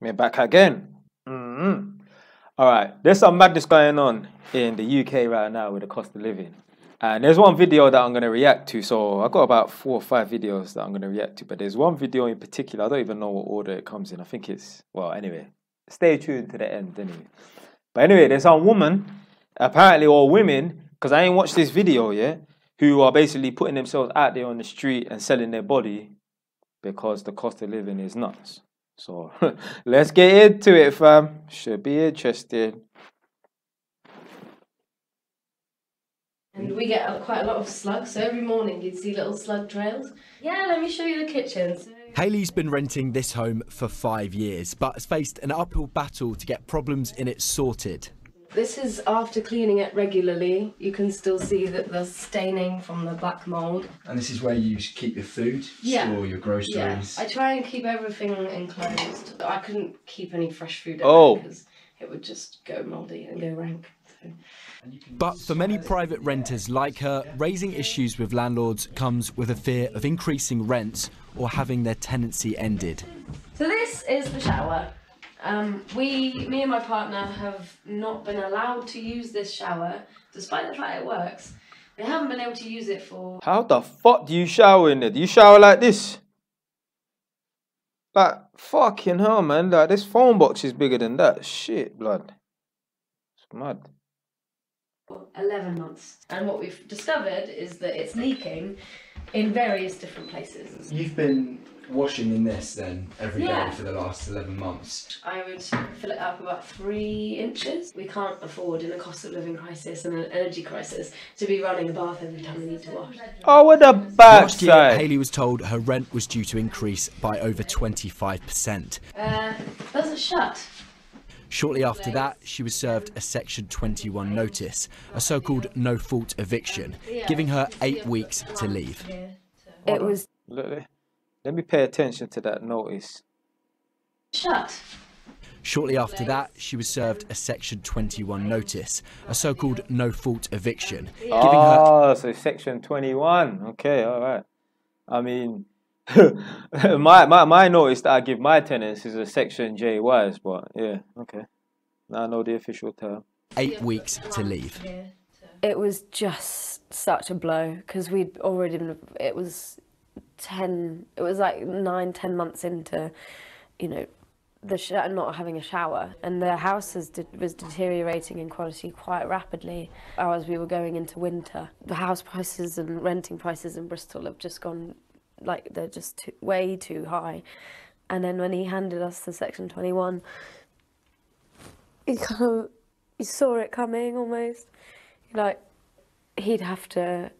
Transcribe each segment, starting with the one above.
Me back again. Mm-hmm. All right, there's some madness going on in the UK right now with the cost of living. And there's one video that I'm going to react to. So I've got about four or five videos that I'm going to react to. But there's one video in particular. I don't even know what order it comes in. I think it's, well, anyway, stay tuned to the end anyway. But anyway, there's some woman, apparently, or women, because I ain't watched this video yet, who are basically putting themselves out there on the street and selling their body because the cost of living is nuts. So let's get into it, fam. Should be interesting. And we get quite a lot of slugs, so every morning you'd see little slug trails. Yeah, let me show you the kitchen. So... Hayley's been renting this home for five years, but has faced an uphill battle to get problems in it sorted. This is after cleaning it regularly. You can still see that there's staining from the black mould. And this is where you keep your food, yeah. store your groceries. Yeah. I try and keep everything enclosed. I couldn't keep any fresh food in oh. because it would just go mouldy and go rank. So. But for many private renters like her, raising issues with landlords comes with a fear of increasing rents or having their tenancy ended. So this is the shower. Um, we, me and my partner, have not been allowed to use this shower, despite the fact it works. We haven't been able to use it for. How the fuck do you shower in it? Do you shower like this? Like fucking hell, man! Like this phone box is bigger than that. Shit, blood. It's mad. 11 months. And what we've discovered is that it's leaking in various different places. You've been washing in this then every yeah. day for the last 11 months? I would fill it up about three inches. We can't afford in a cost of living crisis and an energy crisis to be running a bath every time we need to wash. Oh, what a bad Last year, Hayley was told her rent was due to increase by over 25%. Uh, doesn't shut. Shortly after that, she was served a Section 21 notice, a so called no fault eviction, giving her eight weeks to leave. It was. Let me pay attention to that notice. Shut. Shortly after that, she was served a Section 21 notice, a so called no fault eviction, giving oh, her. Ah, so Section 21. Okay, all right. I mean, my, my, my notice that I give my tenants is a Section J wise, but yeah, okay. Now I know the official term. Eight weeks to leave. It was just such a blow because we'd already been, it was 10 it was like nine ten months into you know the sh- not having a shower and the house was, de- was deteriorating in quality quite rapidly as we were going into winter the house prices and renting prices in bristol have just gone like they're just too, way too high and then when he handed us the section 21 he kind of he saw it coming almost like he'd have to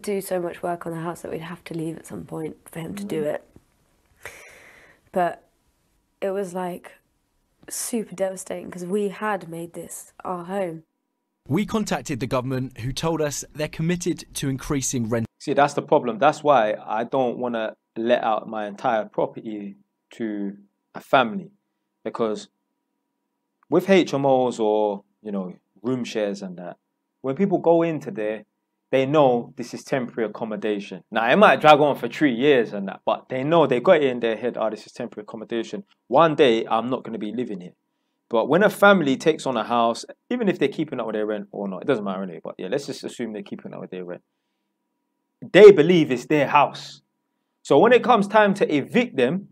do so much work on the house that we'd have to leave at some point for him to do mm. it. But it was like super devastating because we had made this our home. We contacted the government who told us they're committed to increasing rent. See, that's the problem. That's why I don't want to let out my entire property to a family because with HMOs or, you know, room shares and that, when people go into there, they know this is temporary accommodation. Now it might drag on for three years and that, but they know they got it in their head, oh, this is temporary accommodation. One day I'm not going to be living here. But when a family takes on a house, even if they're keeping up with their rent or not, it doesn't matter anyway. But yeah, let's just assume they're keeping up with their rent. They believe it's their house. So when it comes time to evict them,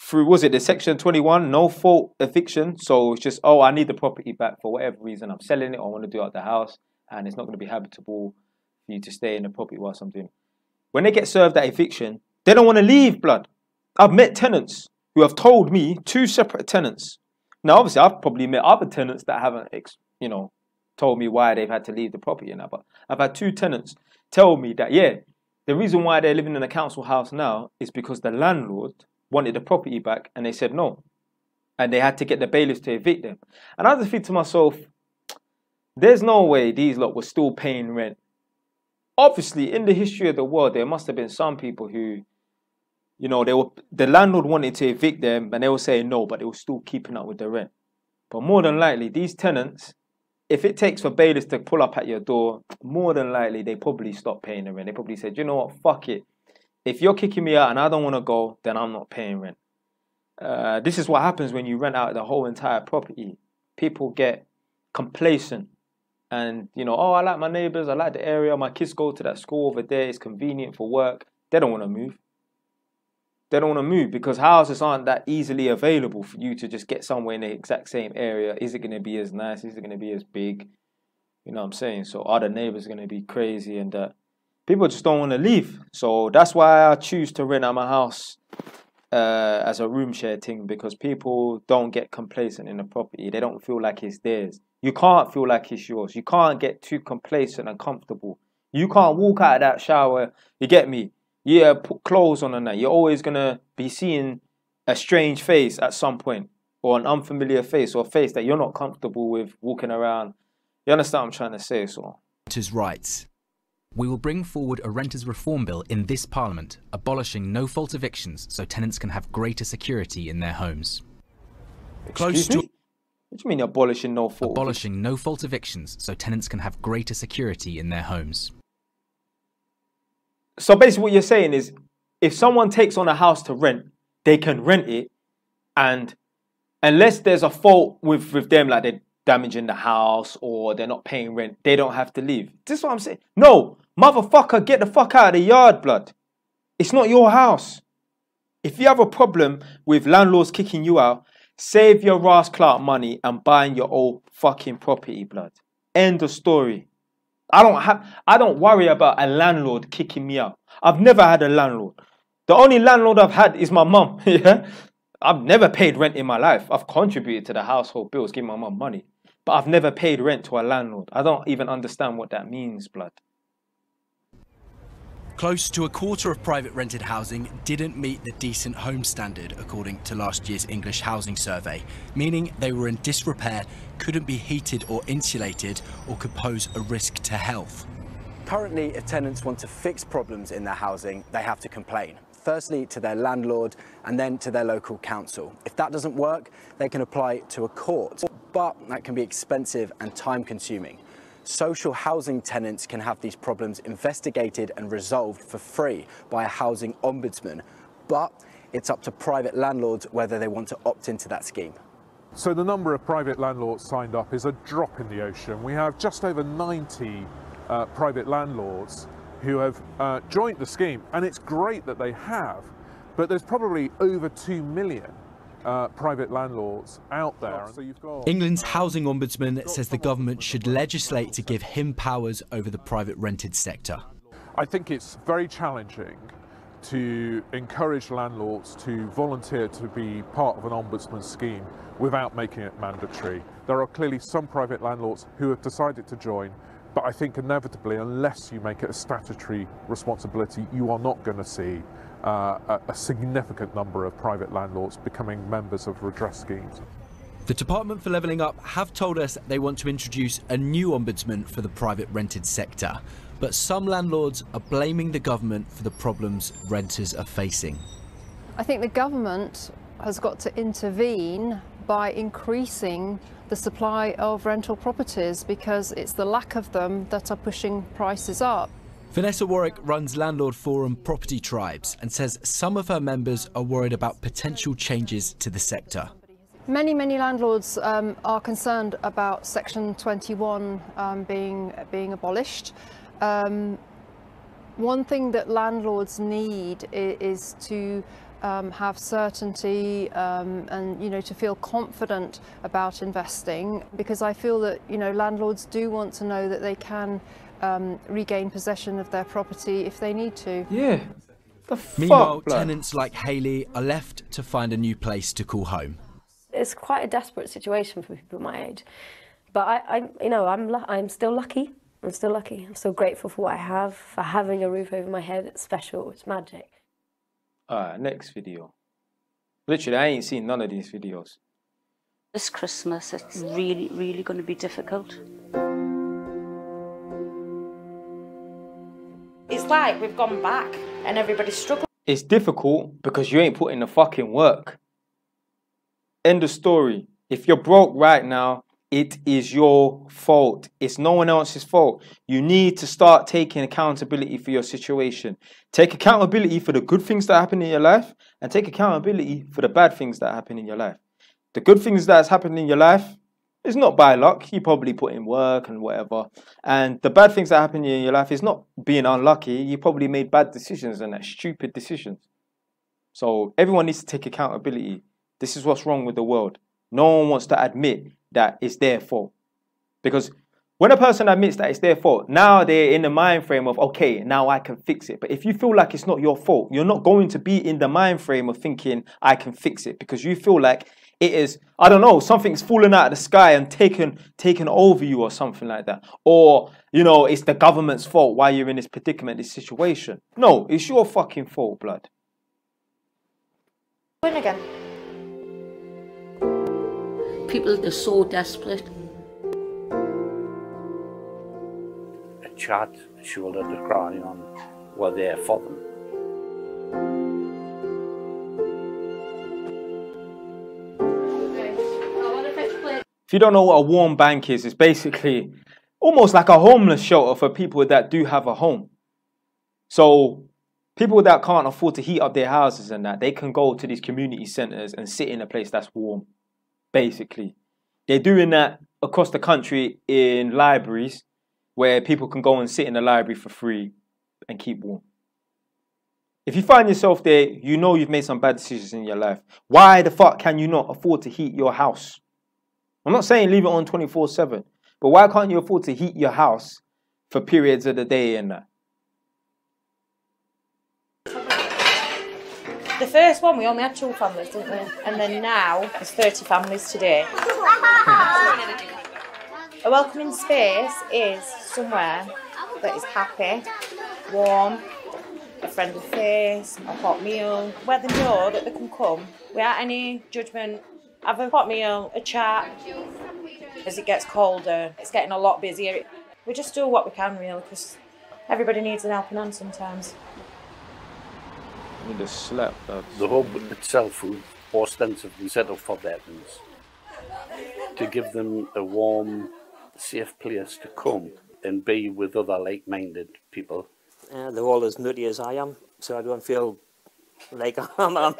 through was it the section 21 no fault eviction so it's just oh i need the property back for whatever reason i'm selling it i want to do out the house and it's not going to be habitable for you to stay in the property while something. When they get served that eviction, they don't want to leave, blood. I've met tenants who have told me, two separate tenants. Now, obviously, I've probably met other tenants that haven't, you know, told me why they've had to leave the property now. But I've had two tenants tell me that, yeah, the reason why they're living in a council house now is because the landlord wanted the property back and they said no. And they had to get the bailiffs to evict them. And I just think to myself, there's no way these lot were still paying rent. Obviously, in the history of the world, there must have been some people who, you know, they were the landlord wanted to evict them and they were saying no, but they were still keeping up with the rent. But more than likely, these tenants, if it takes for bailiffs to pull up at your door, more than likely they probably stop paying the rent. They probably said, you know what, fuck it. If you're kicking me out and I don't want to go, then I'm not paying rent. uh, this is what happens when you rent out the whole entire property. People get complacent and you know, oh, I like my neighbors, I like the area, my kids go to that school over there, it's convenient for work. They don't want to move. They don't want to move because houses aren't that easily available for you to just get somewhere in the exact same area. Is it going to be as nice? Is it going to be as big? You know what I'm saying? So are the neighbors going to be crazy? And uh, people just don't want to leave. So that's why I choose to rent out my house uh, as a room share thing because people don't get complacent in the property. They don't feel like it's theirs. You can't feel like it's yours. You can't get too complacent and comfortable. You can't walk out of that shower. You get me? Yeah, put clothes on and that. You're always gonna be seeing a strange face at some point, or an unfamiliar face, or a face that you're not comfortable with walking around. You understand what I'm trying to say? So. Renters' rights. We will bring forward a renters' reform bill in this Parliament, abolishing no fault evictions so tenants can have greater security in their homes. Excuse Close me? to what do you mean abolishing no fault? Abolishing no fault evictions so tenants can have greater security in their homes. So basically, what you're saying is if someone takes on a house to rent, they can rent it, and unless there's a fault with, with them, like they're damaging the house or they're not paying rent, they don't have to leave. This is what I'm saying. No, motherfucker, get the fuck out of the yard, blood. It's not your house. If you have a problem with landlords kicking you out, Save your Clark money and buying your old fucking property, blood. End of story. I don't have I don't worry about a landlord kicking me out. I've never had a landlord. The only landlord I've had is my mum. yeah. I've never paid rent in my life. I've contributed to the household bills, giving my mum money. But I've never paid rent to a landlord. I don't even understand what that means, blood. Close to a quarter of private rented housing didn't meet the decent home standard, according to last year's English Housing Survey, meaning they were in disrepair, couldn't be heated or insulated, or could pose a risk to health. Currently, if tenants want to fix problems in their housing, they have to complain. Firstly to their landlord and then to their local council. If that doesn't work, they can apply to a court, but that can be expensive and time consuming social housing tenants can have these problems investigated and resolved for free by a housing ombudsman, but it's up to private landlords whether they want to opt into that scheme. So the number of private landlords signed up is a drop in the ocean. We have just over 90 uh, private landlords who have uh, joined the scheme, and it's great that they have, but there's probably over 2 million uh, private landlords out there. So got, England's housing ombudsman says the government should legislate to give him powers over the private rented sector. I think it's very challenging to encourage landlords to volunteer to be part of an ombudsman scheme without making it mandatory. There are clearly some private landlords who have decided to join, but I think inevitably, unless you make it a statutory responsibility, you are not going to see uh, a, a significant number of private landlords becoming members of redress schemes. The Department for Levelling Up have told us they want to introduce a new ombudsman for the private rented sector, but some landlords are blaming the government for the problems renters are facing. I think the government has got to intervene by increasing the supply of rental properties because it's the lack of them that are pushing prices up. Vanessa Warwick runs Landlord Forum Property Tribes and says some of her members are worried about potential changes to the sector. Many, many landlords um, are concerned about Section 21 um, being, being abolished. Um, one thing that landlords need is, to um, have certainty um, and you know to feel confident about investing because I feel that you know landlords do want to know that they can um, regain possession of their property if they need to. Yeah. The Meanwhile, fuck, tenants like Hayley are left to find a new place to call home. It's quite a desperate situation for people my age, but I, I you know, I'm I'm still lucky. I'm still lucky. I'm still grateful for what I have, for having a roof over my head. It's special. It's magic. Alright, next video. Literally, I ain't seen none of these videos. This Christmas, it's really, really going to be difficult. It's like we've gone back and everybody's struggling. It's difficult because you ain't putting the fucking work. End of story. If you're broke right now, it is your fault. It's no one else's fault. You need to start taking accountability for your situation. Take accountability for the good things that happen in your life and take accountability for the bad things that happen in your life. The good things that's happened in your life is not by luck. You probably put in work and whatever. And the bad things that happen in your life is not being unlucky. You probably made bad decisions and that stupid decisions. So everyone needs to take accountability. This is what's wrong with the world. No one wants to admit that it's their fault. Because when a person admits that it's their fault, now they're in the mind frame of, okay, now I can fix it. But if you feel like it's not your fault, you're not going to be in the mind frame of thinking, I can fix it. Because you feel like it is, I don't know, something's fallen out of the sky and taken, taken over you or something like that. Or, you know, it's the government's fault why you're in this predicament, this situation. No, it's your fucking fault, blood. Win again. People they're so desperate. A chat, a shoulder to cry on, were there for them. If you don't know what a warm bank is, it's basically almost like a homeless shelter for people that do have a home. So people that can't afford to heat up their houses and that, they can go to these community centers and sit in a place that's warm. Basically. They're doing that across the country in libraries where people can go and sit in the library for free and keep warm. If you find yourself there, you know you've made some bad decisions in your life. Why the fuck can you not afford to heat your house? I'm not saying leave it on 24 7, but why can't you afford to heat your house for periods of the day and that? The first one, we only had two families, didn't we? And then now, there's 30 families today. A welcoming space is somewhere that is happy, warm, a friendly face, a hot meal, where they know that they can come without any judgment, have a hot meal, a chat. As it gets colder, it's getting a lot busier. We just do what we can, really, because everybody needs an helping hand sometimes. You need to slap that. The hub itself was ostensibly set up for veterans to give them a warm, safe place to come and be with other like-minded people. Uh, they're all as nutty as I am, so I don't feel like I'm, I'm,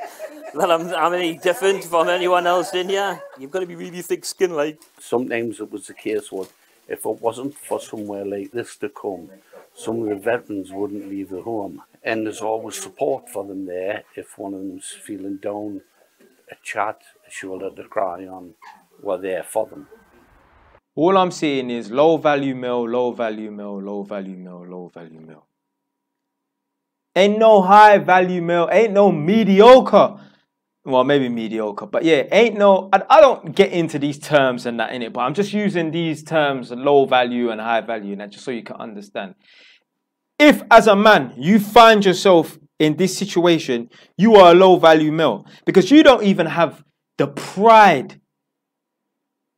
that I'm, I'm any different from anyone else in here. You've got to be really thick-skinned, like. Sometimes it was the case what if it wasn't for somewhere like this to come, some of the veterans wouldn't leave the home. And there's always support for them there if one of them's feeling down, a chat, a shoulder to cry on, we're there for them. All I'm seeing is low value meal, low value meal, low value meal, low value meal. Ain't no high value meal, ain't no mediocre. Well, maybe mediocre, but yeah, ain't no. I, I don't get into these terms and that in it, but I'm just using these terms low value and high value and that just so you can understand. If, as a man, you find yourself in this situation, you are a low value male because you don't even have the pride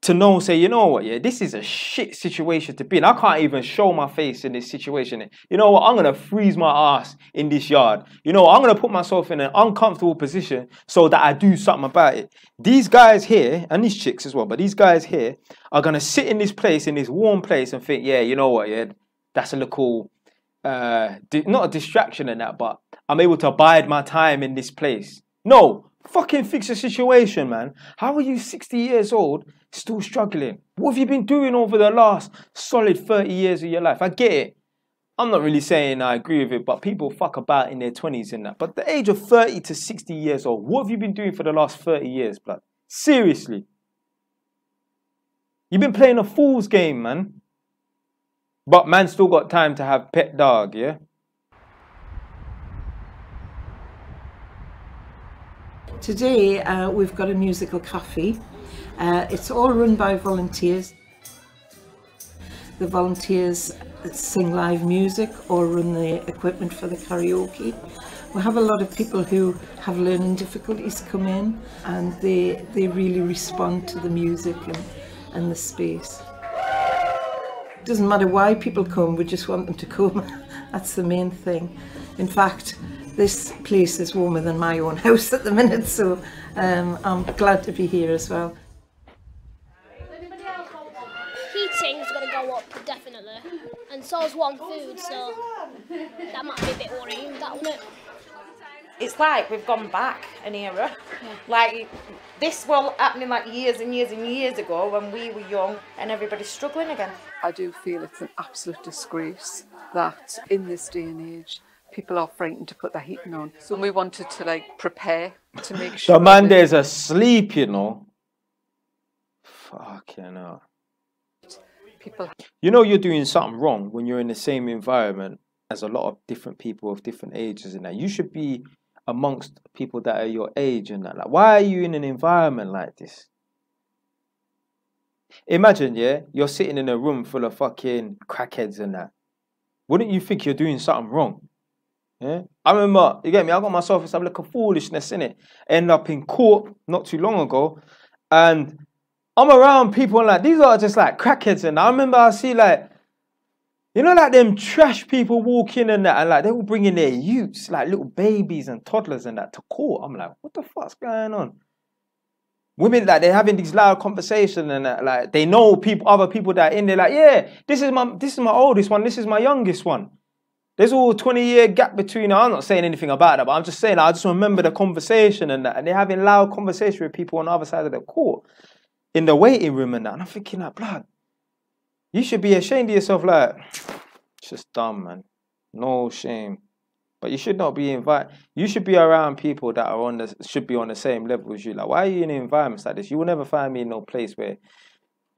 to know say, you know what, yeah, this is a shit situation to be in. I can't even show my face in this situation. You know what, I'm gonna freeze my ass in this yard. You know, what? I'm gonna put myself in an uncomfortable position so that I do something about it. These guys here, and these chicks as well, but these guys here are gonna sit in this place, in this warm place, and think, yeah, you know what, yeah, that's a little uh di- not a distraction in that, but I'm able to abide my time in this place. No, fucking fix the situation, man. How are you 60 years old still struggling? What have you been doing over the last solid 30 years of your life? I get it. I'm not really saying I agree with it, but people fuck about in their 20s in that. But the age of 30 to 60 years old, what have you been doing for the last 30 years, blood? Seriously. You've been playing a fool's game, man. But man still got time to have pet dog, yeah? Today uh, we've got a musical cafe. Uh, it's all run by volunteers. The volunteers sing live music or run the equipment for the karaoke. We have a lot of people who have learning difficulties come in and they, they really respond to the music and, and the space. Doesn't matter why people come, we just want them to come. That's the main thing. In fact, this place is warmer than my own house at the minute, so um, I'm glad to be here as well. Heating's going to go up, definitely. And so is one food, so that might be a bit worrying, that one. It's like we've gone back an era. Yeah. Like, this was happening like years and years and years ago when we were young and everybody's struggling again. I do feel it's an absolute disgrace that in this day and age people are frightened to put their heating on. So we wanted to like prepare to make sure. The man there's asleep, you know. Fucking hell. People. You know you're doing something wrong when you're in the same environment as a lot of different people of different ages and that. You should be amongst people that are your age and that. Like, why are you in an environment like this? Imagine, yeah, you're sitting in a room full of fucking crackheads and that. Wouldn't you think you're doing something wrong? Yeah? I remember, you get me, I got myself in some little foolishness in it. End up in court not too long ago, and I'm around people and like these are just like crackheads, and I remember I see like you know, like them trash people walking and that, and like they were bringing their youths, like little babies and toddlers and that, to court. I'm like, what the fuck's going on? Women like they're having these loud conversations and that, like they know people, other people that are in there. Like, yeah, this is my this is my oldest one, this is my youngest one. There's all 20 year gap between. I'm not saying anything about that, but I'm just saying I just remember the conversation and that, and they're having loud conversation with people on the other side of the court in the waiting room and that. And I'm thinking like, blood, you should be ashamed of yourself. Like, it's just dumb, man. No shame. But you should not be invite. You should be around people that are on the should be on the same level as you. Like, why are you in environments like this? You will never find me in no place where,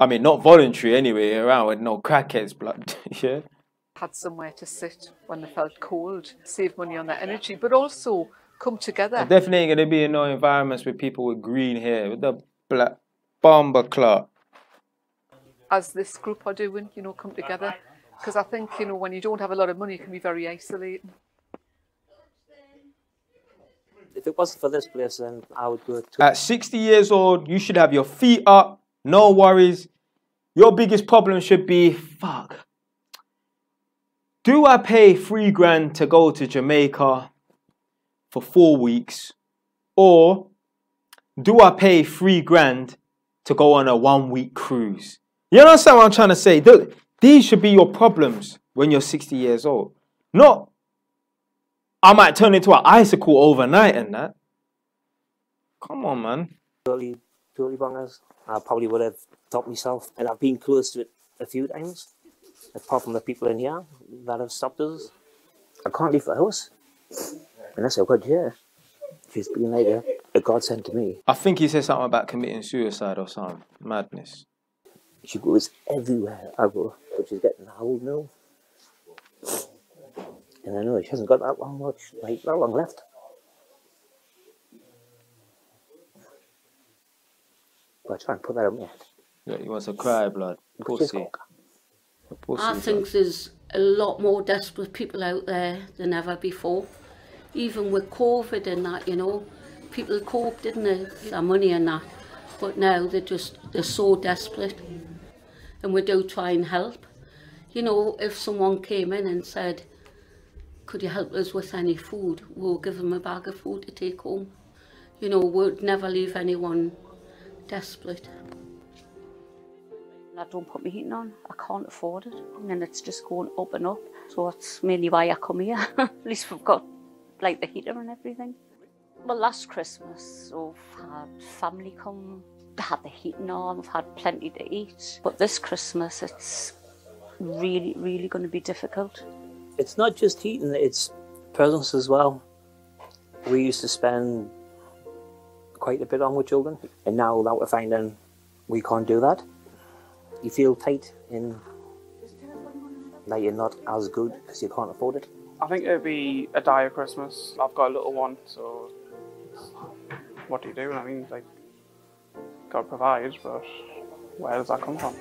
I mean, not voluntary anyway, around with no crackheads, blood. yeah. Had somewhere to sit when they felt cold, save money on their energy, but also come together. I'm definitely going to be in no environments with people with green hair, with the black bomber clock. As this group are doing, you know, come together. Because I think, you know, when you don't have a lot of money, it can be very isolating. If it wasn't for this place, then I would go to. At 60 years old, you should have your feet up, no worries. Your biggest problem should be, fuck. Do I pay three grand to go to Jamaica for four weeks? Or do I pay three grand to go on a one week cruise? You understand what I'm trying to say? These should be your problems when you're 60 years old. Not, I might turn into an icicle overnight and that. Come on, man. Totally, totally bangers. I probably would have taught myself, and I've been close to it a few times. Apart from the people in here that have stopped us, I can't leave the house unless I've got here. She's been like a, a godsend to me. I think he said something about committing suicide or something. Madness. She goes everywhere I go, but she's getting old now. And I know she hasn't got that long much, like that long left. But I try and put that on my head. Yeah, he wants to cry, blood. Pussy. Pussy, I think there's a lot more desperate people out there than ever before. Even with COVID and that, you know, people coped, didn't they? Their money and that. But now they're just, they're so desperate. And we do try and help. You know, if someone came in and said, could you help us with any food? We'll give them a bag of food to take home. You know, we'd never leave anyone desperate. I don't put my heating on. I can't afford it. And it's just going up and up. So that's mainly why I come here. At least we've got like the heater and everything. Well, last Christmas, we've had family come, had the heating on, we've had plenty to eat. But this Christmas, it's really, really going to be difficult. It's not just heating, it's presents as well. We used to spend quite a bit on with children, and now that we're finding we can't do that, you feel tight in that you're not as good because you can't afford it. I think it'll be a dire Christmas. I've got a little one, so what do you do? I mean, like, God provides, but where does that come from?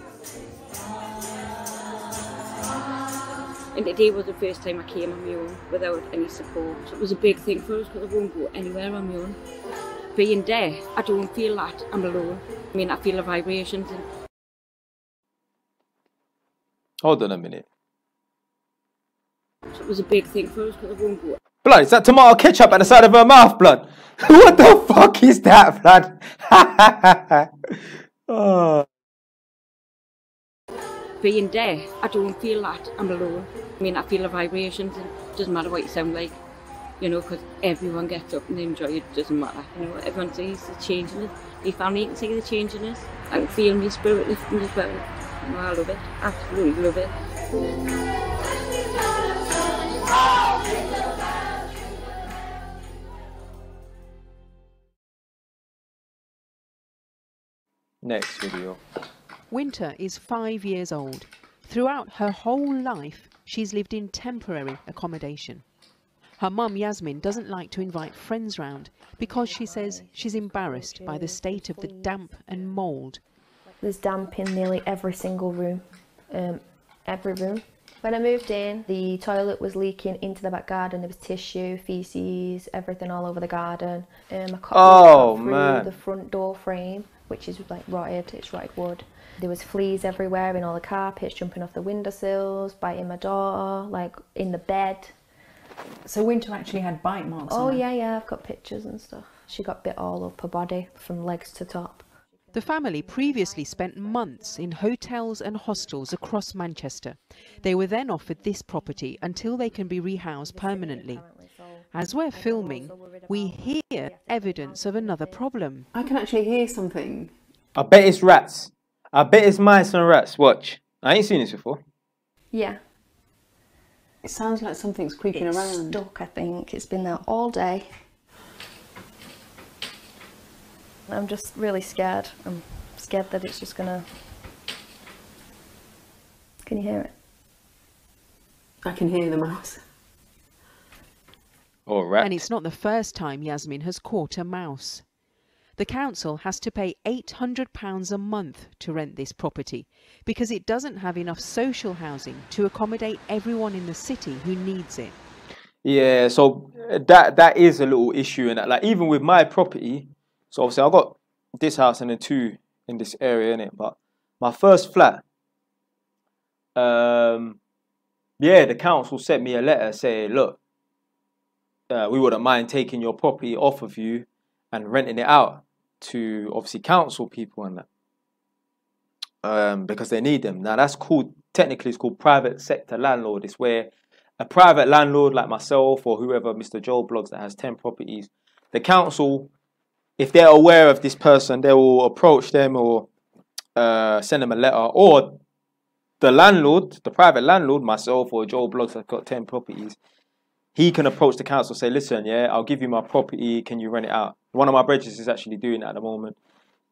And today was the first time I came on my own without any support. It was a big thing for us because I won't go anywhere on my own. Being there, I don't feel that I'm alone. I mean, I feel the vibrations. And... Hold on a minute. So it was a big thing for us because I won't go. Blood, is that tomato ketchup at the side of her mouth, blood? what the fuck is that, blood? oh. being deaf, I don't feel that I'm alone. I mean, I feel the vibrations, it doesn't matter what you sound like, you know, because everyone gets up and they enjoy it, it. doesn't matter. You know, everyone sees the change in it. Your family can see the change in it. I can feel my spirit lifting as well. I love it, absolutely love it. Next video. Winter is five years old. Throughout her whole life, she's lived in temporary accommodation. Her mum Yasmin doesn't like to invite friends round because she says she's embarrassed by the state of the damp and mould. There's damp in nearly every single room, um, every room. When I moved in, the toilet was leaking into the back garden. There was tissue, feces, everything all over the garden. Um, I cut Oh, through man. the front door frame, which is like rotted. It's rotted wood. There was fleas everywhere in all the carpets, jumping off the windowsills, biting my daughter, like in the bed. So Winter actually had bite marks Oh on yeah, yeah. I've got pictures and stuff. She got bit all up her body, from legs to top. The family previously spent months in hotels and hostels across Manchester. They were then offered this property until they can be rehoused permanently. As we're filming, we hear evidence of another problem. I can actually hear something. I bet it's rats. I bet it's mice and rats. Watch. I ain't seen this before. Yeah. It sounds like something's creeping It's around. stuck, I think. It's been there all day. I'm just really scared. I'm scared that it's just gonna. Can you hear it? I can hear the mouse. Or rat. And it's not the first time Yasmin has caught a mouse. The council has to pay £800 a month to rent this property because it doesn't have enough social housing to accommodate everyone in the city who needs it. Yeah, so uh, that that is a little issue in that. Like even with my property, so obviously I got this house and then two in this area in it. But my first flat, um, yeah, the council sent me a letter saying, look, uh, we wouldn't mind taking your property off of you and renting it out to obviously council people and that. Um, because they need them. Now that's called technically it's called private sector landlord. It's where a private landlord like myself or whoever Mr. Joe Bloggs that has 10 properties, the council, if they're aware of this person, they will approach them or uh, send them a letter or the landlord, the private landlord, myself or Joe Bloggs that's got 10 properties, he can approach the council say, listen, yeah, I'll give you my property, can you rent it out? One of my bridges is actually doing that at the moment.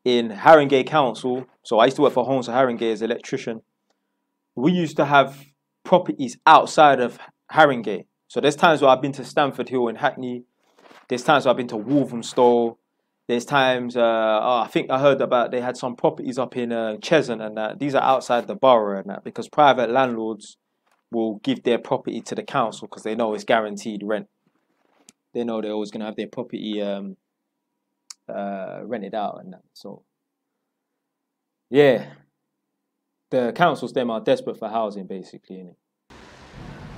In Haringey Council, so I used to work for Homes of Haringey as an electrician. We used to have properties outside of Haringey. So there's times where I've been to Stamford Hill in Hackney. There's times where I've been to Walthamstow. There's times uh, oh, I think I heard about they had some properties up in uh, Cheshunt and that. These are outside the borough and that because private landlords will give their property to the council because they know it's guaranteed rent. They know they're always going to have their property um, uh, rented out and that. So yeah, the councils them are desperate for housing basically. Innit?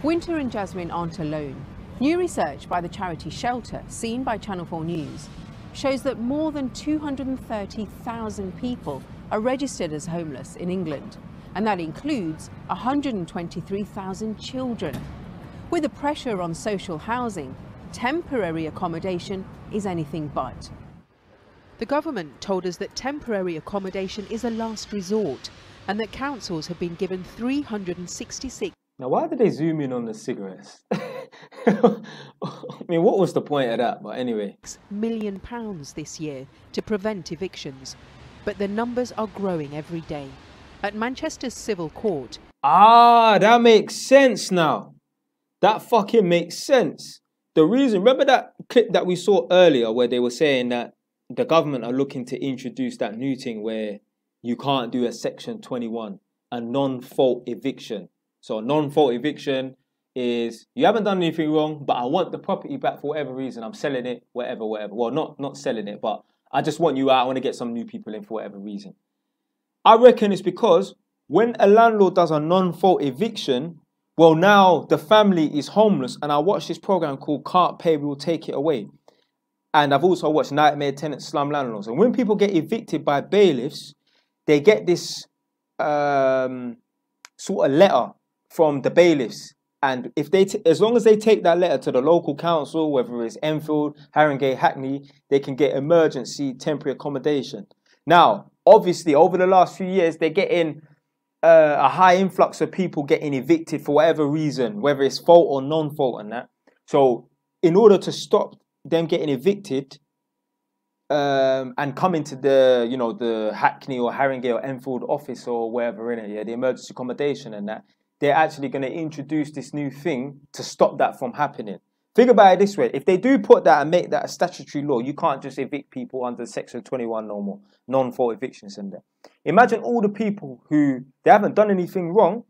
Winter and Jasmine aren't alone. New research by the charity Shelter, seen by Channel 4 News, shows that more than 230,000 people are registered as homeless in England, and that includes 123,000 children. With the pressure on social housing, temporary accommodation is anything but. The government told us that temporary accommodation is a last resort and that councils have been given 366 Now, why did they zoom in on the cigarettes? I mean, what was the point of that? But anyway, million pounds this year to prevent evictions, but the numbers are growing every day. At Manchester's civil court, ah, that makes sense now. That fucking makes sense. The reason, remember that clip that we saw earlier where they were saying that the government are looking to introduce that new thing where you can't do a section 21, a non-fault eviction. So a non-fault eviction is you haven't done anything wrong, but I want the property back for whatever reason. I'm selling it, whatever, whatever. Well, not not selling it, but I just want you out. I want to get some new people in for whatever reason. I reckon it's because when a landlord does a non-fault eviction, well, now the family is homeless. And I watched this program called Can't Pay, We'll Take It Away. And I've also watched Nightmare Tenant Slum Landlords. And when people get evicted by bailiffs, they get this um, sort of letter from the bailiffs. And if they, t- as long as they take that letter to the local council, whether it's Enfield, Haringey, Hackney, they can get emergency temporary accommodation. Now, obviously, over the last few years, they're getting uh, a high influx of people getting evicted for whatever reason, whether it's fault or non-fault, and that. So, in order to stop them getting evicted, um, and coming to the you know the Hackney or Haringey or Enfield office or wherever in it, yeah, the emergency accommodation and that, they're actually going to introduce this new thing to stop that from happening. Think about it this way: if they do put that and make that a statutory law, you can't just evict people under Section 21 no more, non-fault evictions in there. Imagine all the people who they haven't done anything wrong,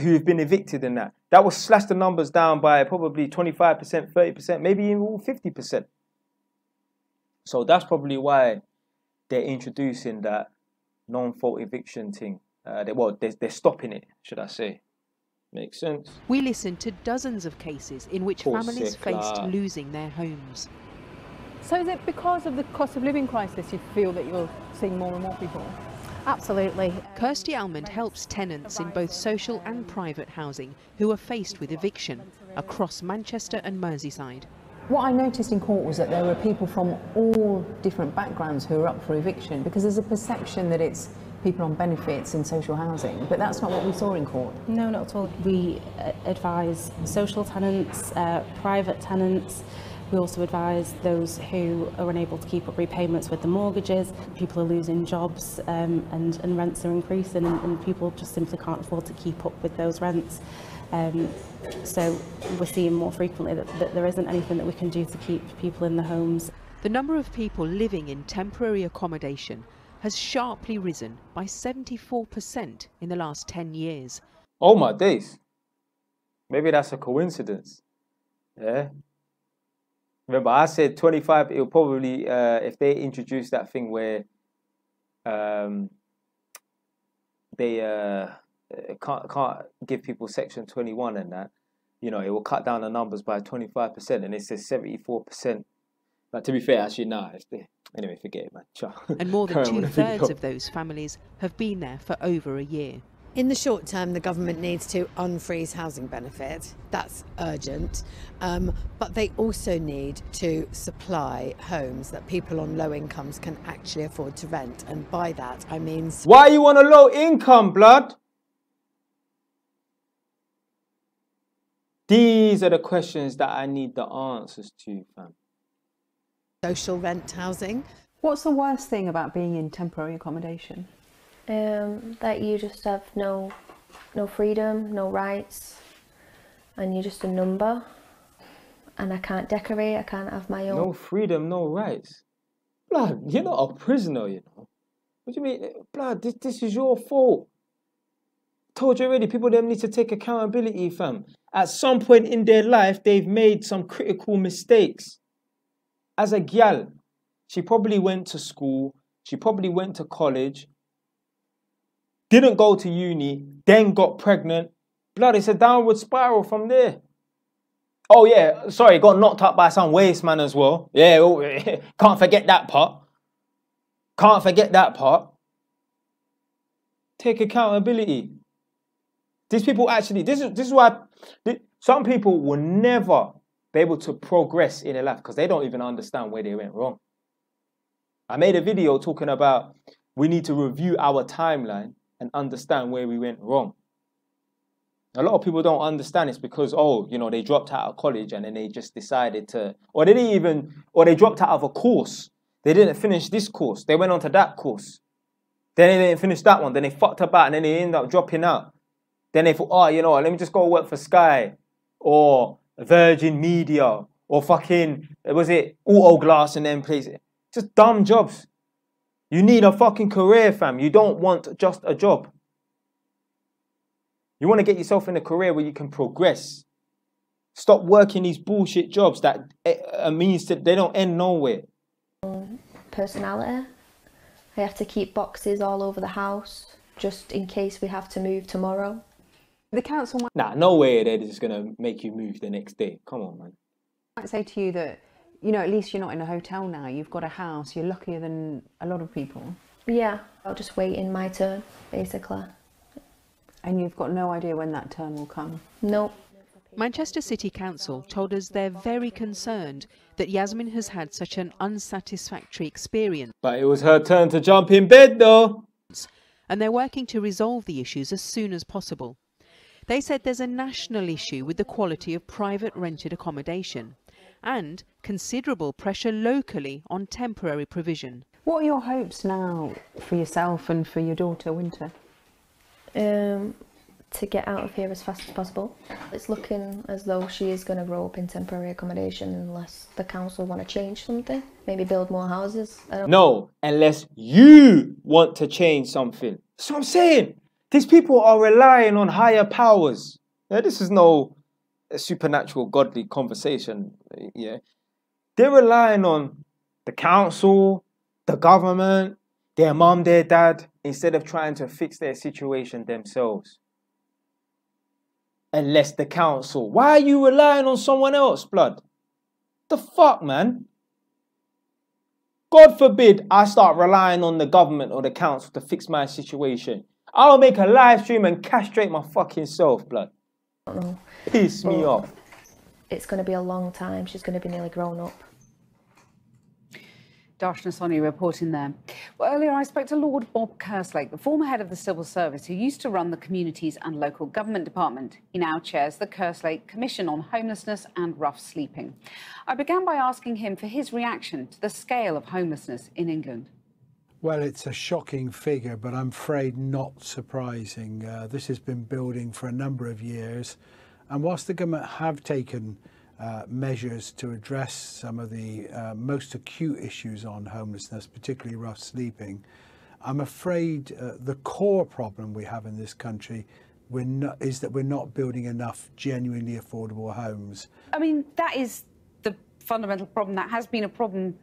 who've been evicted in that. That will slash the numbers down by probably 25%, 30%, maybe even 50%. So that's probably why they're introducing that non-fault eviction thing. Uh, they, well, they're, they're stopping it, should I say. Makes sense. We listened to dozens of cases in which Poor families Sickler. faced losing their homes. So is it because of the cost of living crisis you feel that you're seeing more and more people? Absolutely. Kirsty Almond helps tenants in both social and private housing who are faced with eviction across Manchester and Merseyside. What I noticed in court was that there were people from all different backgrounds who were up for eviction because there's a perception that it's people on benefits in social housing, but that's not what we saw in court. No, not at all. We uh, advise social tenants, uh, private tenants. We also advise those who are unable to keep up repayments with the mortgages. People are losing jobs um, and, and rents are increasing and, and people just simply can't afford to keep up with those rents. Um, so we're seeing more frequently that, that there isn't anything that we can do to keep people in the homes. The number of people living in temporary accommodation has sharply risen by 74% in the last 10 years. Oh my days. Maybe that's a coincidence. Yeah. Remember, I said 25, it'll probably, uh, if they introduce that thing where um, they uh, can't, can't give people Section 21 and that, you know, it will cut down the numbers by 25%, and it says 74%. But to be fair, actually, nah. It's the, anyway, forget it, man. Ciao. And more than two with the video. thirds of those families have been there for over a year. In the short term, the government needs to unfreeze housing benefit. That's urgent. Um, but they also need to supply homes that people on low incomes can actually afford to rent. And by that, I mean. Why you on a low income, blood? These are the questions that I need the answers to, fam. Social rent housing. What's the worst thing about being in temporary accommodation? Um, that you just have no, no freedom, no rights, and you're just a number. And I can't decorate. I can't have my own. No freedom, no rights. Blood, you're not a prisoner, you know. What do you mean? Blood, this, this is your fault. Told you already, people them need to take accountability, fam. At some point in their life, they've made some critical mistakes. As a gal, she probably went to school, she probably went to college, didn't go to uni, then got pregnant. Blood, it's a downward spiral from there. Oh yeah, sorry, got knocked up by some waste man as well. Yeah, oh, can't forget that part. Can't forget that part. Take accountability. These people actually, this is this is why some people will never be able to progress in their life because they don't even understand where they went wrong. I made a video talking about we need to review our timeline and understand where we went wrong. A lot of people don't understand it's because, oh, you know, they dropped out of college and then they just decided to, or they didn't even, or they dropped out of a course. They didn't finish this course. They went on to that course. Then they didn't finish that one. Then they fucked about and then they end up dropping out. Then they thought, oh, you know, let me just go work for Sky or Virgin Media or fucking, was it Auto Glass and then places. Just dumb jobs. You need a fucking career, fam. You don't want just a job. You want to get yourself in a career where you can progress. Stop working these bullshit jobs that uh, means that they don't end nowhere. personality. I have to keep boxes all over the house just in case we have to move tomorrow. The council might, Nah, no way they're just gonna make you move the next day. Come on, man. might say to you that, you know, at least you're not in a hotel now. You've got a house. You're luckier than a lot of people. Yeah, I'll just wait in my turn, basically. And you've got no idea when that turn will come? No. Manchester City Council told us they're very concerned that Yasmin has had such an unsatisfactory experience. But it was her turn to jump in bed though. And they're working to resolve the issues as soon as possible. They said there's a national issue with the quality of private rented accommodation and considerable pressure locally on temporary provision. What are your hopes now for yourself and for your daughter, Winter? Um, to get out of here as fast as possible. It's looking as though she is going to grow up in temporary accommodation unless the council want to change something, maybe build more houses. No, unless you want to change something. That's what I'm saying. These people are relying on higher powers. This is no supernatural, godly conversation. Yeah, they're relying on the council, the government, their mom, their dad, instead of trying to fix their situation themselves unless the council. Why are you relying on someone else, blood? The fuck, man? God forbid I start relying on the government or the council to fix my situation. I'll make a live stream and castrate my fucking self, blood. Oh. Piss me off. It's going to be a long time. She's going to be nearly grown up. Darshna Soni reporting there. Well, earlier I spoke to Lord Bob Kerslake, the former head of the Civil Service who used to run the Communities and Local Government Department. He now chairs the Kerslake Commission on Homelessness and Rough Sleeping. I began by asking him for his reaction to the scale of homelessness in England. Well, it's a shocking figure, but I'm afraid not surprising. Uh, this has been building for a number of years. And whilst the government have taken uh, measures to address some of the uh, most acute issues on homelessness, particularly rough sleeping. I'm afraid uh, the core problem we have in this country not, is that we're not building enough genuinely affordable homes. I mean, that is the fundamental problem. That has been a problem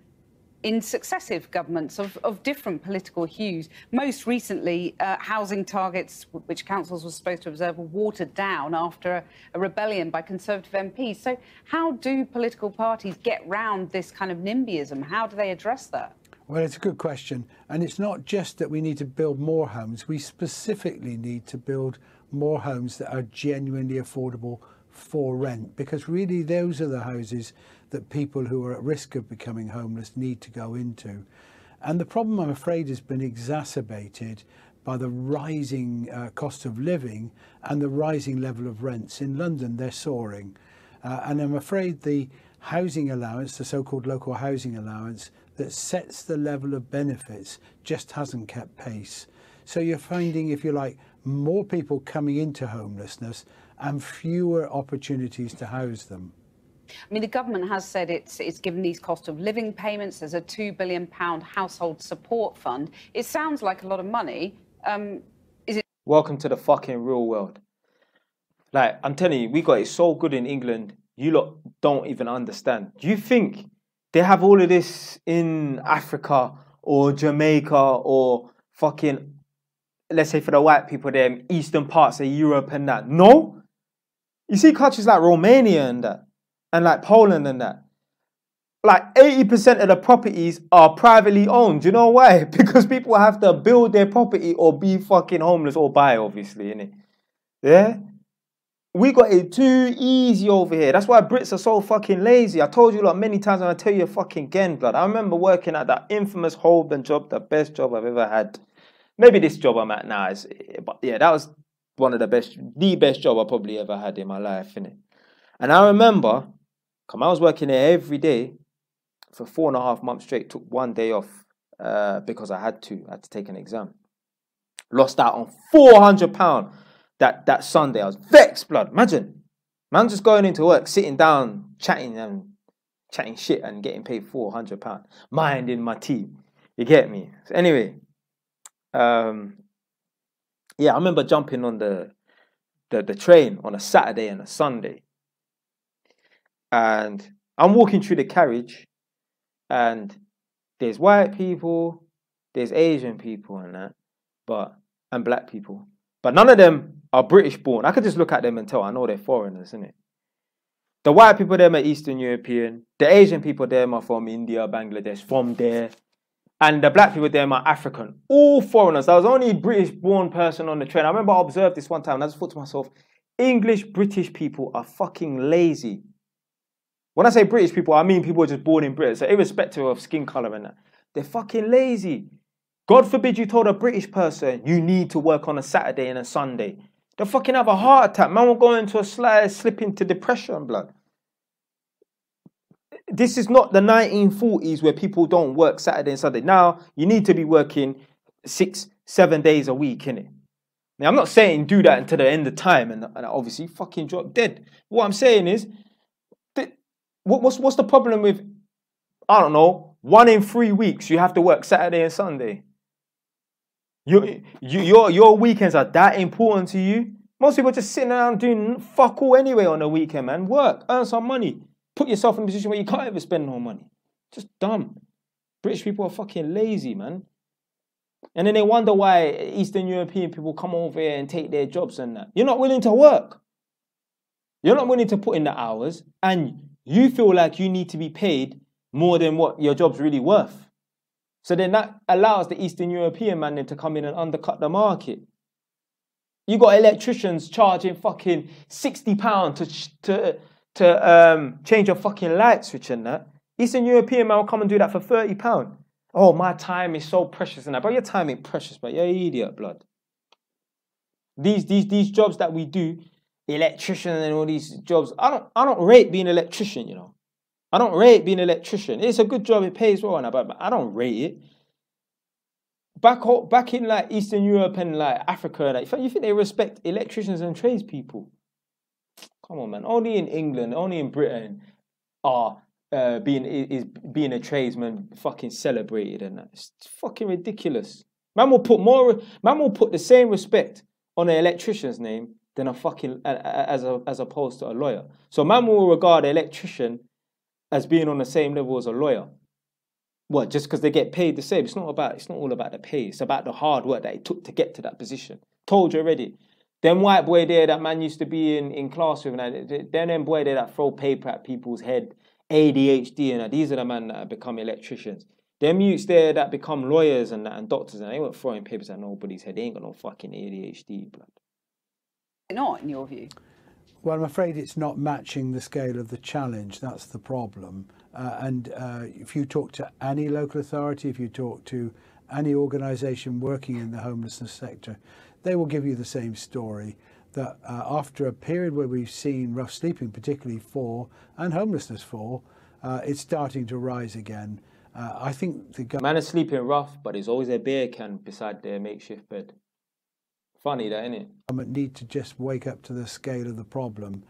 in successive governments of, of different political hues. Most recently, uh, housing targets, which councils were supposed to observe, were watered down after a, a, rebellion by Conservative MPs. So, how do political parties get round this kind of NIMBYism? How do they address that? Well, it's a good question. And it's not just that we need to build more homes, we specifically need to build more homes that are genuinely affordable for rent, because really those are the houses that people who are at risk of becoming homeless need to go into. And the problem, I'm afraid, has been exacerbated by the rising uh, cost of living and the rising level of rents. In London, they're soaring. Uh, and I'm afraid the housing allowance, the so-called local housing allowance, that sets the level of benefits just hasn't kept pace. So you're finding, if you like, more people coming into homelessness and fewer opportunities to house them. I mean, the government has said it's, it's given these cost of living payments. There's a £2 billion household support fund. It sounds like a lot of money. Um, is it? Welcome to the fucking real world. Like, I'm telling you, we got it so good in England, you lot don't even understand. Do you think they have all of this in Africa or Jamaica or fucking, let's say for the white people, them eastern parts of Europe and that? No. You see countries like Romania and that and like Poland and that. Like 80% of the properties are privately owned. Do you know why? Because people have to build their property or be fucking homeless or buy, obviously, innit? Yeah? We got it too easy over here. That's why Brits are so fucking lazy. I told you like many times, and I tell you fucking again, blood. I remember working at that infamous Holborn job, the best job I've ever had. Maybe this job I'm at now is, but yeah, that was one of the best, the best job I probably ever had in my life, innit? And I remember Come, I was working there every day for four and a half months straight. Took one day off uh, because I had to. I had to take an exam. Lost out on four hundred pound that that Sunday. I was vexed, blood. Imagine, man, just going into work, sitting down, chatting and chatting shit and getting paid four hundred pound, minding my team. You get me? So anyway, um, yeah, I remember jumping on the the, the train on a Saturday and a Sunday and I'm walking through the carriage, and there's white people, there's Asian people, and that, but and black people, but none of them are British born. I could just look at them and tell I know they're foreigners, isn't it? The white people there are Eastern European. The Asian people there are from India, Bangladesh, from there. and the black people there are African. All foreigners. I was only British born person on the train. I remember I observed this one time and I just thought to myself, English British people are fucking lazy. When I say British people, I mean people who are just born in Britain. So irrespective of skin color and that, they're fucking lazy. God forbid you told a British person you need to work on a Saturday and a Sunday. They'll fucking have a heart attack. Man will go into a slide, slip into depression, blood. This is not the 1940s where people don't work Saturday and Sunday. Now you need to be working six, seven days a week, innit? Now I'm not saying do that until the end of time and, and obviously fucking drop dead. What I'm saying is, what's what's the problem with I don't know, one in three weeks you have to work Saturday and Sunday. You, you, your, your weekends are that important to you? Most people just sitting around doing fuck all anyway on the weekend, man. Work, earn some money. Put yourself in a position where you can't ever spend no money. Just dumb. British people are fucking lazy, man. And then they wonder why Eastern European people come over here and take their jobs and that. You're not willing to work. You're not willing to put in the hours, and you feel like you need to be paid more than what your job's really worth. So then that allows the Eastern European man to come in and undercut the market. You got electricians charging fucking sixty pound to to to um, change your fucking light switch and that. Eastern European man will come and do that for thirty pound. Oh, my time is so precious and that, but your time ain't precious, but you're an idiot, blood. These these these jobs that we do, electrician and all these jobs, I don't I don't rate being an electrician, you know. I don't rate being an electrician. It's a good job, it pays well, but I don't rate it. Back back in like Eastern Europe and like Africa, like you think they respect electricians and tradespeople? Come on, man. Only in England, only in Britain are uh, being is being a tradesman fucking celebrated, and it's fucking ridiculous. Man will put more. Man will put the same respect on an electrician's name than a fucking as a, as opposed to a lawyer. So man will regard an electrician as being on the same level as a lawyer. What? Just because they get paid the same? It's not about. It's not all about the pay. It's about the hard work that it took to get to that position. Told you already. Them white boy there that man used to be in, in class with, and then them boy there that throw paper at people's head, ADHD, and that. these are the men that become electricians. Them youths there that become lawyers and, and doctors, and they weren't throwing papers at nobody's head. They ain't got no fucking ADHD, blood. Not in your view. Well, I'm afraid it's not matching the scale of the challenge. That's the problem. Uh, and uh, if you talk to any local authority, if you talk to any organisation working in the homelessness sector, they will give you the same story that uh, after a period where we've seen rough sleeping particularly fall and homelessness fall, uh, it's starting to rise again. Uh, I think the man is sleeping rough, but there's always a beer can beside their makeshift bed. Funny isn't it? Government need to just wake up to the scale of the problem.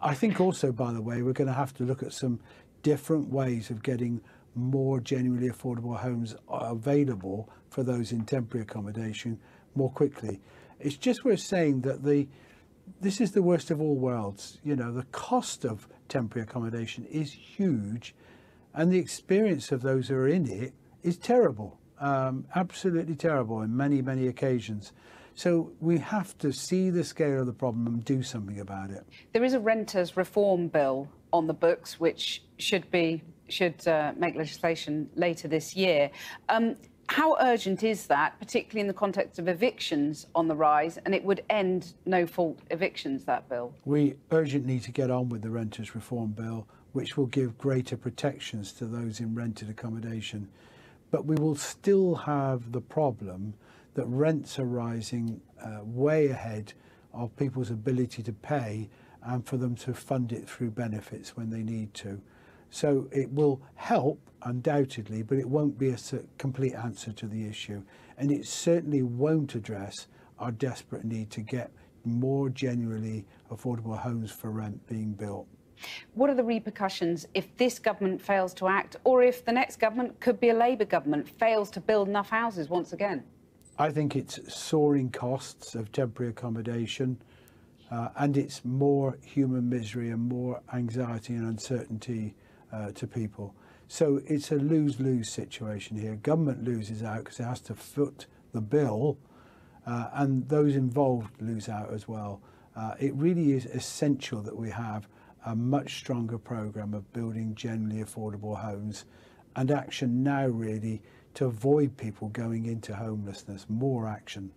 I think also, by the way, we're going to have to look at some different ways of getting more genuinely affordable homes available for those in temporary accommodation more quickly. It's just worth saying that the this is the worst of all worlds. You know, the cost of temporary accommodation is huge, and the experience of those who are in it is terrible, um, absolutely terrible in many, many occasions. So we have to see the scale of the problem and do something about it. There is a renters reform bill on the books which should be should uh, make legislation later this year. Um, how urgent is that, particularly in the context of evictions on the rise, and it would end no-fault evictions, that bill? We urgently need to get on with the Renters Reform Bill, which will give greater protections to those in rented accommodation. But we will still have the problem that rents are rising uh, way ahead of people's ability to pay and for them to fund it through benefits when they need to. So it will help undoubtedly, but it won't be a complete answer to the issue. And it certainly won't address our desperate need to get more genuinely affordable homes for rent being built. What are the repercussions if this government fails to act, or if the next government could be a Labour government, fails to build enough houses once again? I think it's soaring costs of temporary accommodation uh, and it's more human misery and more anxiety and uncertainty uh, to people. So it's a lose-lose situation here. Government loses out because it has to foot the bill uh, and those involved lose out as well. Uh, it really is essential that we have a much stronger programme of building generally affordable homes and action now really to avoid people going into homelessness. More action.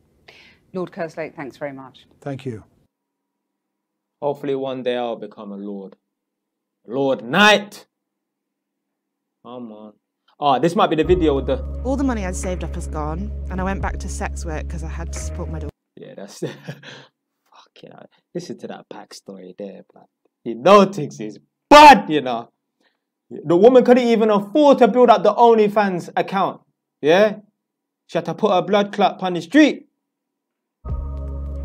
Lord Kerslake, thanks very much. Thank you. Hopefully one day I'll become a lord. Lord Knight. Come on. Oh, this might be the video with the. All the money I'd saved up has gone, and I went back to sex work because I had to support my daughter. Yeah, that's. Fucking hell. Listen to that backstory there, but you know things is bad, you know. The woman couldn't even afford to build up the OnlyFans account. Yeah? She had to put her blood clot on the street.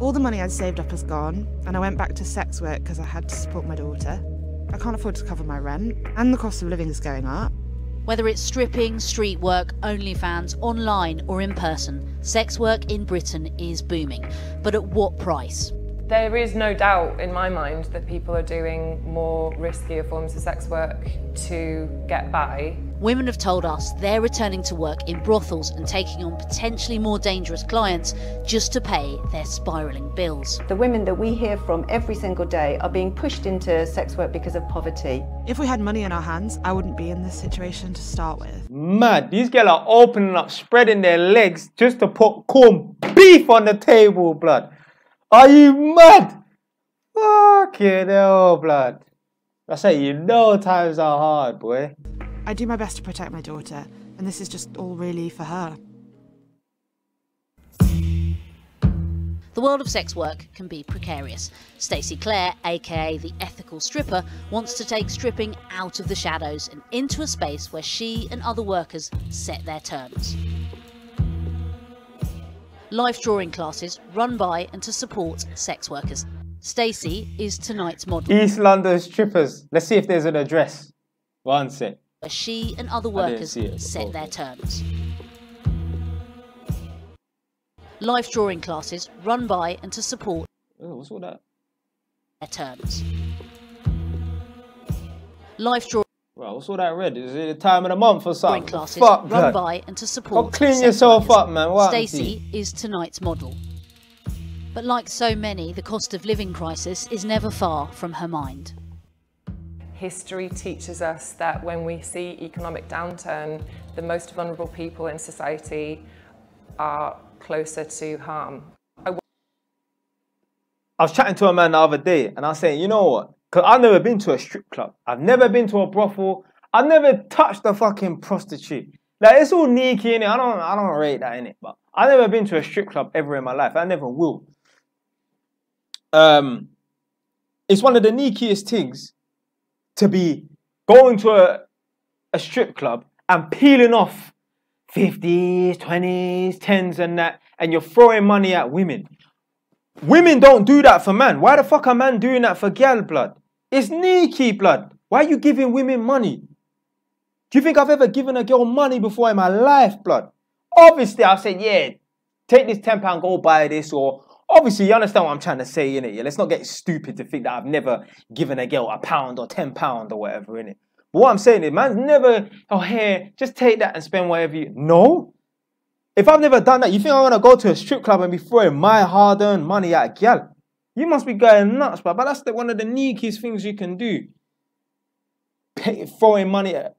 All the money I'd saved up has gone, and I went back to sex work because I had to support my daughter. I can't afford to cover my rent, and the cost of living is going up. Whether it's stripping, street work, OnlyFans, online or in person, sex work in Britain is booming. But at what price? There is no doubt in my mind that people are doing more riskier forms of sex work to get by. Women have told us they're returning to work in brothels and taking on potentially more dangerous clients just to pay their spiralling bills. The women that we hear from every single day are being pushed into sex work because of poverty. If we had money in our hands, I wouldn't be in this situation to start with. Mad. These girls are opening up, spreading their legs just to put corn beef on the table, blood. Are you mad? Fucking hell, blood. I say, you know times are hard, boy. I do my best to protect my daughter, and this is just all really for her. The world of sex work can be precarious. Stacey Clare, aka the ethical stripper, wants to take stripping out of the shadows and into a space where she and other workers set their terms. Life drawing classes run by and to support sex workers. Stacey is tonight's model. East London strippers. Let's see if there's an address. One sec. Where she and other workers set their terms. Life drawing classes run by and to support Oh, what's all that? their terms. Life drawing Right, what's all that red? Is it the time of the month or something? classes Fuck, run blood. by and to support. Go clean yourself workers. up, man. To is tonight's model. But like so many, the cost of living crisis is never far from her mind. History teaches us that when we see economic downturn, the most vulnerable people in society are closer to harm. I I was chatting to a man the other day and I was saying, you know what? Because I've never been to a strip club. I've never been to a brothel. I've never touched a fucking prostitute. Like it's all sneaky in it. I don't I don't rate that in it. But I've never been to a strip club ever in my life. I never will. Um it's one of the sneakiest things to be going to a, a strip club and peeling off 50s, 20s, 10s and that, and you're throwing money at women. Women don't do that for man. Why the fuck are man doing that for gal blood? It's sneaky blood. Why are you giving women money? Do you think I've ever given a girl money before in my life, blood? Obviously, I've said, yeah, take this £10, go buy this, or obviously, you understand what I'm trying to say, innit? Yeah, let's not get stupid to think that I've never given a girl a pound or ten pound or whatever, innit? But what I'm saying is, man's never, oh, here, just take that and spend whatever you. No. If I've never done that, you think I'm gonna go to a strip club and be throwing my hard-earned money at a gal? You must be going nuts, but but that's the, one of the sneakiest things you can do. Pay, throwing money at.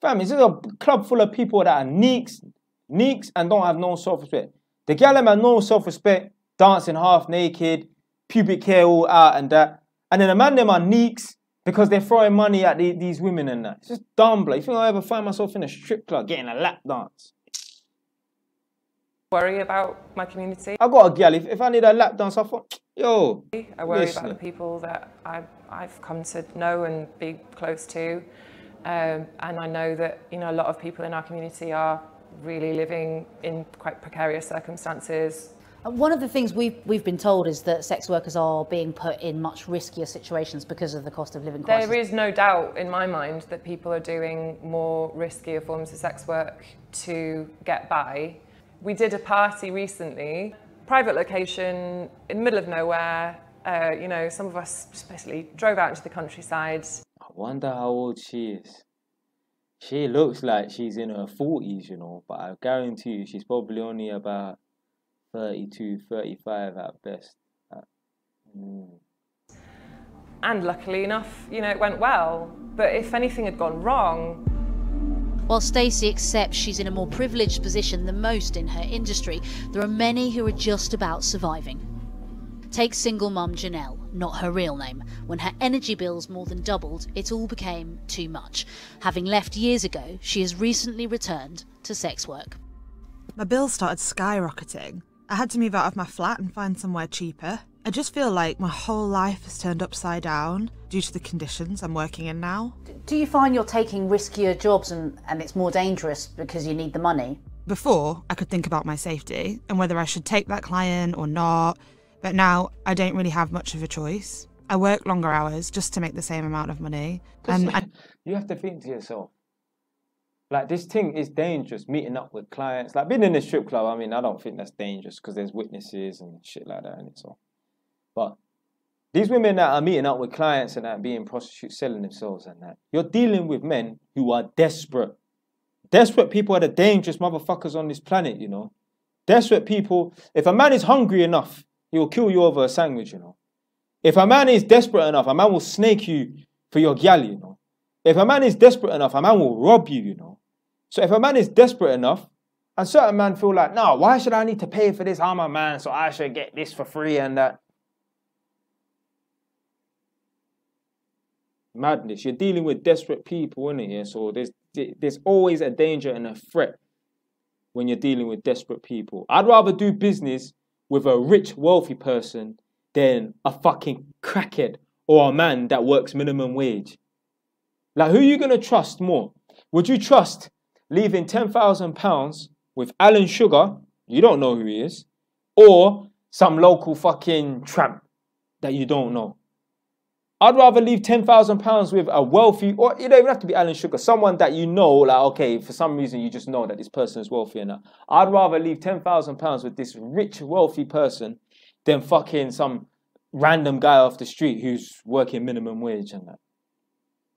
Fam, is a club full of people that are neeks, neeks, and don't have no self-respect. The gal have no self-respect, dancing half naked, pubic hair all out and that. And then the man them are neeks because they're throwing money at the, these women and that. It's just dumb, blood. You think I'll ever find myself in a strip club getting a lap dance? worry about my community. I got a gal. If, if I need a lap dance, I thought, yo. I worry listen. about the people that I, I've come to know and be close to. Um, and I know that you know a lot of people in our community are really living in quite precarious circumstances. One of the things we've, we've been told is that sex workers are being put in much riskier situations because of the cost of living crisis. There is no doubt in my mind that people are doing more riskier forms of sex work to get by. We did a party recently, private location in the middle of nowhere. Uh, you know, some of us just basically drove out into the countryside. I wonder how old she is. She looks like she's in her 40s, you know, but I guarantee you she's probably only about 32, 35 at best. Mm. And luckily enough, you know, it went well. But if anything had gone wrong, While Stacey accepts she's in a more privileged position than most in her industry, there are many who are just about surviving. Take single mum Janelle, not her real name. When her energy bills more than doubled, it all became too much. Having left years ago, she has recently returned to sex work. My bills started skyrocketing. I had to move out of my flat and find somewhere cheaper. I just feel like my whole life has turned upside down due to the conditions I'm working in now. Do you find you're taking riskier jobs and, and it's more dangerous because you need the money? Before, I could think about my safety and whether I should take that client or not, but now I don't really have much of a choice. I work longer hours just to make the same amount of money. And I, you have to think to yourself, like this thing is dangerous. Meeting up with clients, like being in a strip club. I mean, I don't think that's dangerous because there's witnesses and shit like that, and it's all. But these women that are meeting up with clients and that being prostitutes, selling themselves and that, you're dealing with men who are desperate. Desperate people are the dangerous motherfuckers on this planet, you know. Desperate people. If a man is hungry enough, he will kill you over a sandwich, you know. If a man is desperate enough, a man will snake you for your gal, you know. If a man is desperate enough, a man will rob you, you know. So if a man is desperate enough, and certain men feel like, no, why should I need to pay for this? I'm a man, so I should get this for free and that. Madness. You're dealing with desperate people, isn't it? So there's there's always a danger and a threat when you're dealing with desperate people. I'd rather do business with a rich, wealthy person than a fucking crackhead or a man that works minimum wage. Like, who are you going to trust more? Would you trust leaving £10,000 with Alan Sugar, you don't know who he is, or some local fucking tramp that you don't know? I'd rather leave £10,000 with a wealthy, or you don't even have to be Alan Sugar, someone that you know, like, okay, for some reason you just know that this person is wealthy enough. I'd rather leave £10,000 with this rich, wealthy person than fucking some random guy off the street who's working minimum wage and that.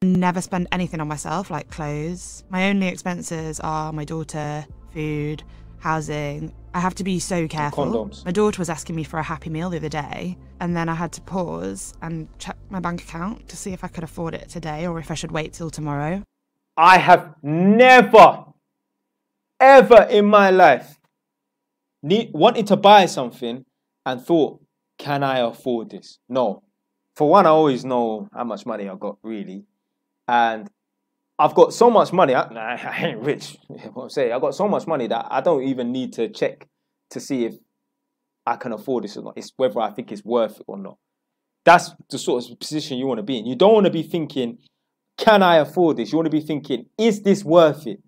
Never spend anything on myself, like clothes. My only expenses are my daughter, food, housing. I have to be so careful. Condoms. My daughter was asking me for a happy meal the other day, and then I had to pause and check my bank account to see if I could afford it today or if I should wait till tomorrow. I have never, ever in my life need, wanted to buy something and thought, can I afford this? No. For one, I always know how much money I got, really. And I've got so much money. I, I ain't rich. What I'm saying, I've got so much money that I don't even need to check to see if I can afford this or not. It's whether I think it's worth it or not. That's the sort of position you want to be in. You don't want to be thinking, can I afford this? You want to be thinking, is this worth it?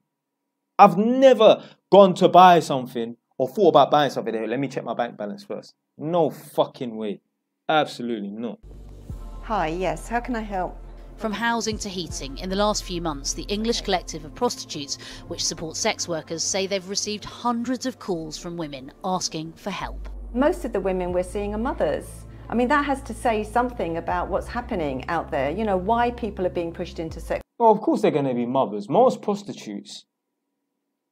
I've never gone to buy something or thought about buying something. Let me check my bank balance first. No fucking way. Absolutely not. Hi, yes, how can I help? From housing to heating, in the last few months, the English Collective of Prostitutes, which supports sex workers, say they've received hundreds of calls from women asking for help. Most of the women we're seeing are mothers. I mean, that has to say something about what's happening out there, you know, why people are being pushed into sex. Well, of course they're going to be mothers. Most prostitutes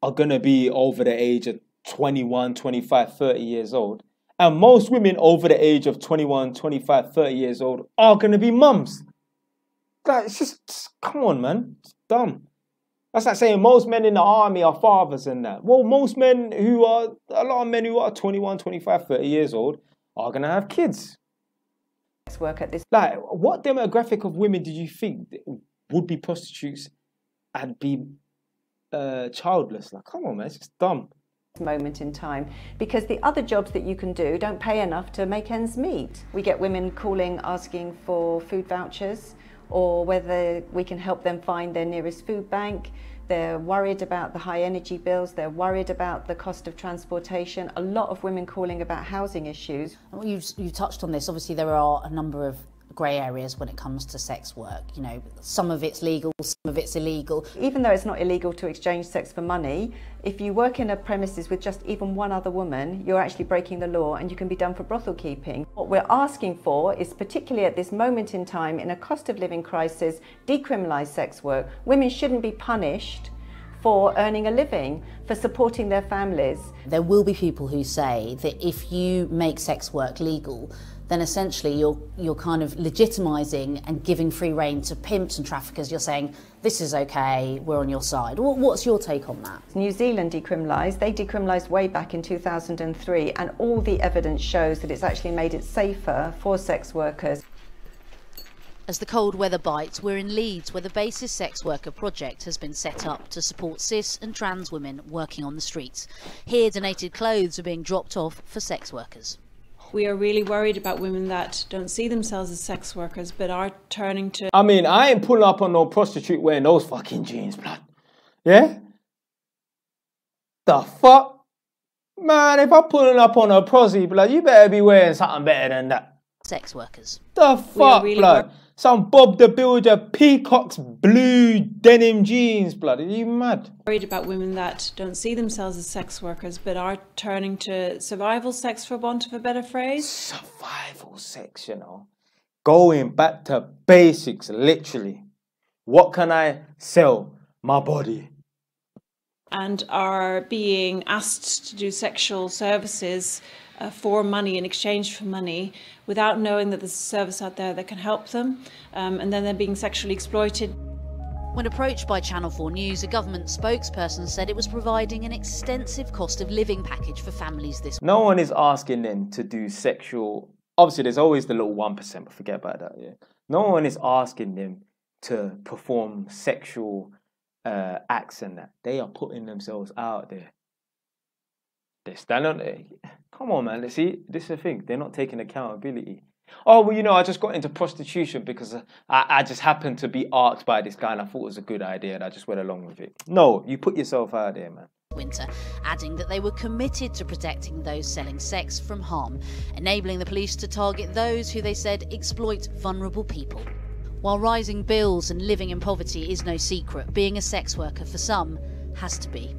are going to be over the age of 21, 25, 30 years old. And most women over the age of 21, 25, 30 years old are going to be mums. Like, it's just, come on, man. It's dumb. That's like saying most men in the army are fathers and that. Well, most men who are, a lot of men who are 21, 25, 30 years old are going to have kids. Let's Work at this. Like, what demographic of women did you think would be prostitutes and be uh, childless? Like, come on, man, it's just dumb moment in time because the other jobs that you can do don't pay enough to make ends meet. We get women calling asking for food vouchers or whether we can help them find their nearest food bank. They're worried about the high energy bills, they're worried about the cost of transportation. A lot of women calling about housing issues. You've, you touched on this. Obviously, there are a number of grey areas when it comes to sex work. You know, some of it's legal, some of it's illegal. Even though it's not illegal to exchange sex for money, if you work in a premises with just even one other woman, you're actually breaking the law and you can be done for brothel keeping. What we're asking for is, particularly at this moment in time, in a cost of living crisis, decriminalise sex work. Women shouldn't be punished for earning a living, for supporting their families. There will be people who say that if you make sex work legal, then essentially you're you're kind of legitimizing and giving free rein to pimps and traffickers. You're saying this is okay, we're on your side. What's your take on that? New Zealand decriminalised. They decriminalised way back in 2003, and all the evidence shows that it's actually made it safer for sex workers. As the cold weather bites, we're in Leeds, where the Basis Sex Worker Project has been set up to support cis and trans women working on the streets. Here, donated clothes are being dropped off for sex workers. We are really worried about women that don't see themselves as sex workers but are turning to. I mean, I ain't pulling up on no prostitute wearing those fucking jeans, blood. Yeah? The fuck? Man, if I'm pulling up on a prosy, blood, you better be wearing something better than that. Sex workers. The fuck, really blood? Some Bob the Builder Peacock's blue denim jeans, blood. Are you mad? Worried about women that don't see themselves as sex workers but are turning to survival sex, for want of a better phrase. Survival sex, you know. Going back to basics, literally. What can I sell? My body. And are being asked to do sexual services uh, for money in exchange for money without knowing that there's a service out there that can help them um, and then they're being sexually exploited. When approached by Channel 4 News, a government spokesperson said it was providing an extensive cost of living package for families this No one is asking them to do sexual. Obviously, there's always the little 1%, but forget about that. Yeah. No one is asking them to perform sexual uh, acts and that. They are putting themselves out there. They stand on it. Come on, man. Let's see, this is the thing. They're not taking accountability. Oh, well, you know, I just got into prostitution because uh, I, I just happened to be asked by this guy and I thought it was a good idea and I just went along with it. No, you put yourself out there, man. Winter, adding that they were committed to protecting those selling sex from harm, enabling the police to target those who they said exploit vulnerable people. While rising bills and living in poverty is no secret, being a sex worker for some has to be.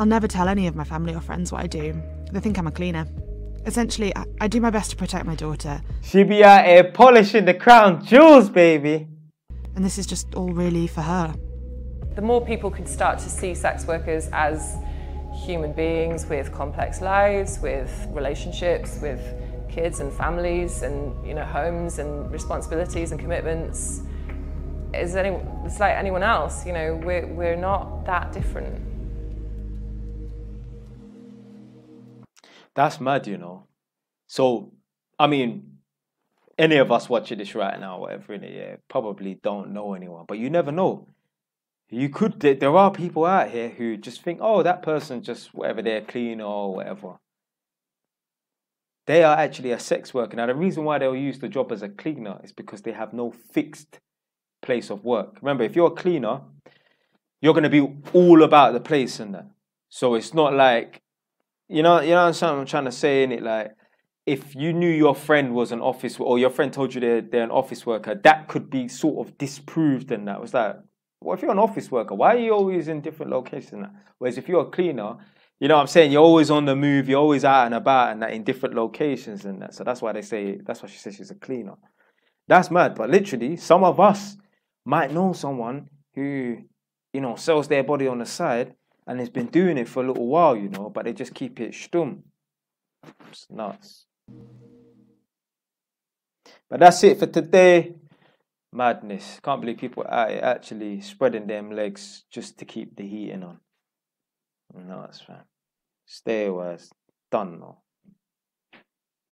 I'll never tell any of my family or friends what I do. They think I'm a cleaner. Essentially, I, I do my best to protect my daughter. She be out here polishing the crown jewels, baby. And this is just all really for her. The more people can start to see sex workers as human beings with complex lives, with relationships, with kids and families and you know homes and responsibilities and commitments is any it's like anyone else you know we're, we're not that different That's mad, you know. So, I mean, any of us watching this right now, whatever in it, yeah, probably don't know anyone, but you never know. You could. There are people out here who just think, oh, that person just whatever they're clean or whatever. They are actually a sex worker. Now, the reason why they'll use the job as a cleaner is because they have no fixed place of work. Remember, if you're a cleaner, you're going to be all about the place and that. So it's not like you know, you know what I'm trying to say in it. Like, if you knew your friend was an office or your friend told you they're they're an office worker, that could be sort of disproved. And that was like, well, if you're an office worker, why are you always in different locations? Whereas if you're a cleaner, you know what I'm saying? You're always on the move, you're always out and about and that in different locations and that. So that's why they say, that's why she says she's a cleaner. That's mad. But literally, some of us might know someone who, you know, sells their body on the side and has been doing it for a little while, you know, but they just keep it stum. It's nuts. But that's it for today. Madness. Can't believe people are actually spreading them legs just to keep the heating on. Nuts, man. Stay away. It's done now.